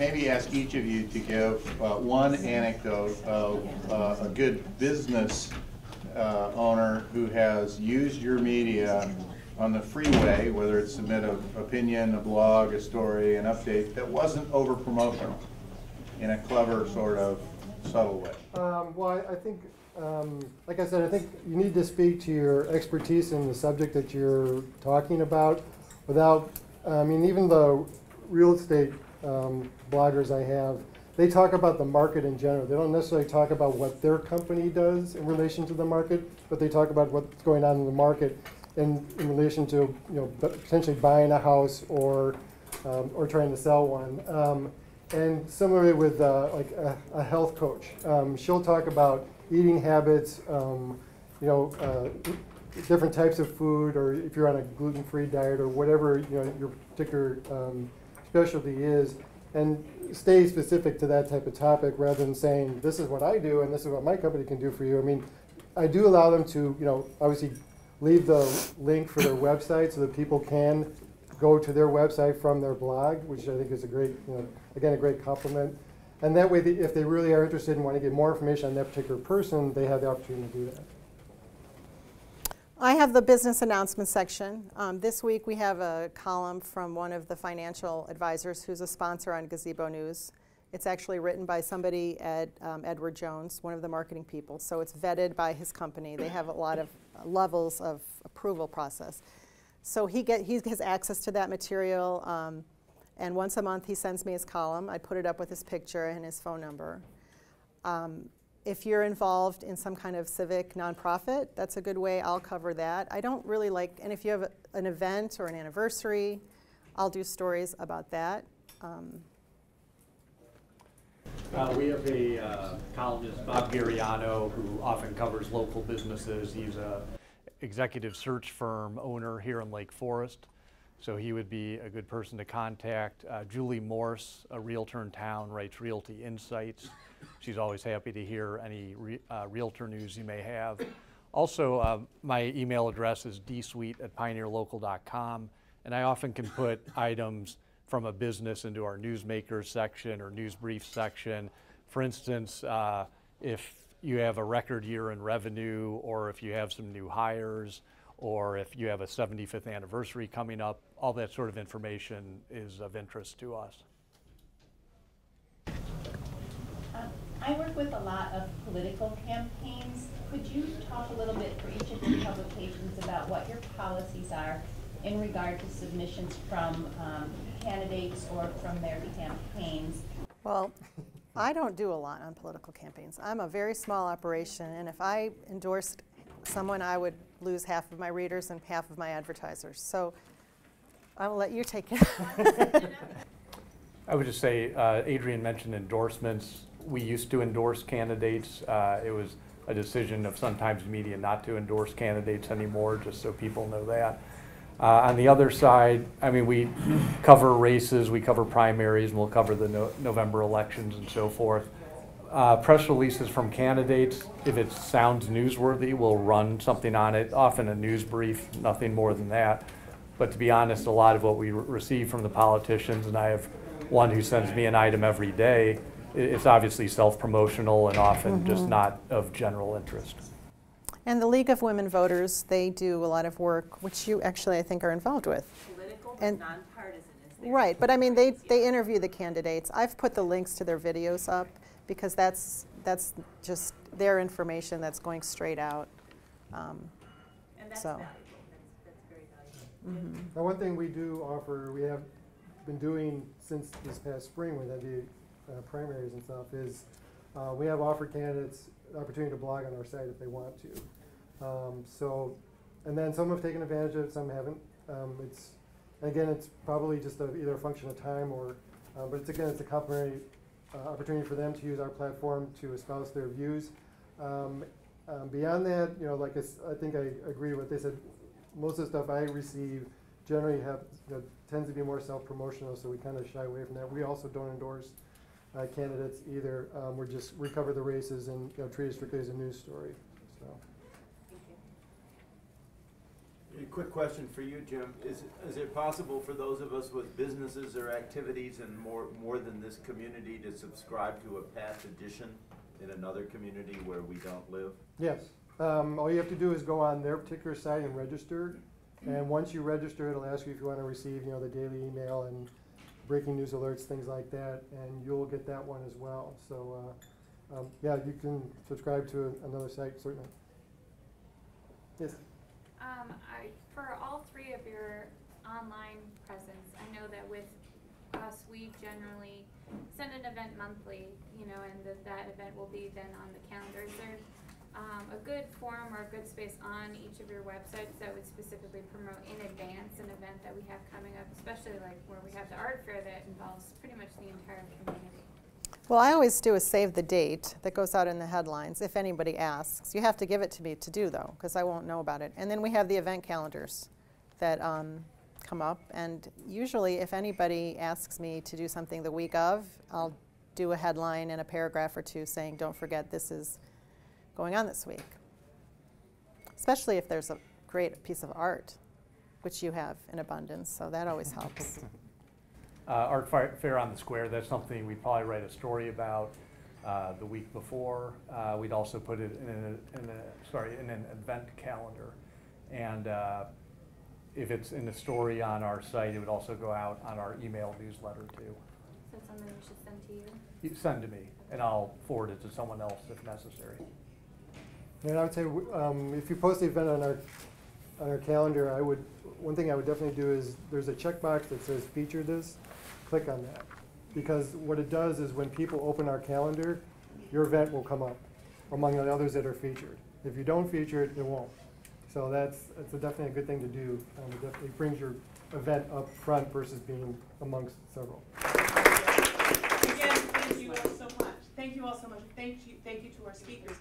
maybe ask each of you to give uh, one anecdote of uh, a good business uh, owner who has used your media on the freeway, whether it's submit an opinion, a blog, a story, an update, that wasn't over promotional in a clever sort of subtle way. Um, well, I, think, um, like I said, I think you need to speak to your expertise in the subject that you're talking about without, I mean, even the real estate um, bloggers I have, they talk about the market in general. They don't necessarily talk about what their company does in relation to the market, but they talk about what's going on in the market in, in relation to, you know, potentially buying a house or, um, or trying to sell one. Um, and similarly with uh, like a, a, health coach, um, she'll talk about eating habits, um, you know, uh, different types of food, or if you're on a gluten-free diet, or whatever you know your particular um, specialty is, and stay specific to that type of topic rather than saying this is what I do and this is what my company can do for you. I mean, I do allow them to, you know, obviously leave the link for their website so that people can go to their website from their blog, which I think is a great, you know, again, a great compliment. And that way, if they really are interested and want to get more information on that particular person, they have the opportunity to do that. I have the business announcement section. Um, this week we have a column from one of the financial advisors who's a sponsor on Gazebo News. It's actually written by somebody at um, Edward Jones, one of the marketing people. So it's vetted by his company. They have a lot of levels of approval process. So he, get, he has access to that material. Um, and once a month he sends me his column. I put it up with his picture and his phone number. Um, if you're involved in some kind of civic nonprofit, that's a good way. I'll cover that. I don't really like, and if you have an event or an anniversary, I'll do stories about that. Um, uh, we have a uh, columnist, Bob Gariano, who often covers local businesses. He's a executive search firm owner here in Lake Forest, so he would be a good person to contact. Uh, Julie Morse, a realtor in town, writes Realty Insights. She's always happy to hear any re uh, realtor news you may have. Also, uh, my email address is dsweet at pioneerlocal.com, and I often can put items from a business into our newsmakers section or news brief section. For instance, uh, if you have a record year in revenue, or if you have some new hires, or if you have a 75th anniversary coming up, all that sort of information is of interest to us. I work with a lot of political campaigns. Could you talk a little bit for each of your publications about what your policies are in regard to submissions from um, candidates or from their campaigns? Well, I don't do a lot on political campaigns. I'm a very small operation, and if I endorsed someone, I would lose half of my readers and half of my advertisers. So I will let you take it. I would just say, uh, Adrienne mentioned endorsements we used to endorse candidates. Uh, it was a decision of Sun-Times Media not to endorse candidates anymore, just so people know that. Uh, on the other side, I mean, we cover races, we cover primaries, and we'll cover the no November elections and so forth. Uh, press releases from candidates, if it sounds newsworthy, we'll run something on it, often a news brief, nothing more than that. But to be honest, a lot of what we re receive from the politicians, and I have one who sends me an item every day, it's obviously self-promotional and often mm -hmm. just not of general interest. And the League of Women Voters, they do a lot of work, which you actually, I think, are involved with. Political, and nonpartisan. Right, but I mean, they, they interview the candidates. I've put the links to their videos up because that's, that's just their information that's going straight out. Um, and that's so. valuable. That's, that's very valuable. Mm -hmm. Now, one thing we do offer, we have been doing since this past spring with the uh, primaries and stuff is uh, we have offered candidates the opportunity to blog on our site if they want to. Um, so, and then some have taken advantage of it, some haven't. Um, it's again, it's probably just a, either a function of time or, uh, but it's again, it's a complimentary uh, opportunity for them to use our platform to espouse their views. Um, um beyond that, you know, like I, I think I agree with what they said. Most of the stuff I receive generally have you know, tends to be more self-promotional, so we kind of shy away from that. We also don't endorse uh, candidates either. Um, we're just recover the races and you know, treat it strictly as a news story. So. A quick question for you, Jim. Is, is it possible for those of us with businesses or activities and more, more than this community to subscribe to a Patch edition in another community where we don't live? Yes. Um, all you have to do is go on their particular site and register. And once you register, it'll ask you if you want to receive, you know, the daily email and breaking news alerts, things like that, and you'll get that one as well. So, uh, um, yeah, you can subscribe to another site, certainly. Yes. Um, I, for all three of your online presence, I know that with us, we generally send an event monthly, you know, and that that event will be then on the calendar. Is there, um, a good forum or a good space on each of your websites that would specifically promote in advance an event that we have coming up, especially like where we have the art fair that involves pretty much the entire community? Well, I always do a save the date that goes out in the headlines if anybody asks. You have to give it to me to do though, because I won't know about it. And then we have the event calendars that um, come up. And usually, if anybody asks me to do something the week of, I'll do a headline and a paragraph or two saying, don't forget this is going on this week. Especially if there's a great piece of art, which you have in abundance, so that always helps. Uh, Art Fi- Fair on the Square, that's something we'd probably write a story about uh, the week before. Uh, We'd also put it in a, in a, sorry, in an event calendar. And uh, if it's in the story on our site, it would also go out on our email newsletter too. So it's something we should send to you? You send to me, and I'll forward it to someone else if necessary. And I would say, um, if you post the event on our, on our calendar, I would, one thing I would definitely do is, there's a checkbox that says feature this, click on that. Because what it does is when people open our calendar, your event will come up among the others that are featured. If you don't feature it, it won't. So that's, that's a definitely a good thing to do. Um, it definitely brings your event up front versus being amongst several. Again, thank you all so much. Thank you all so much. Thank you, thank you to our speakers.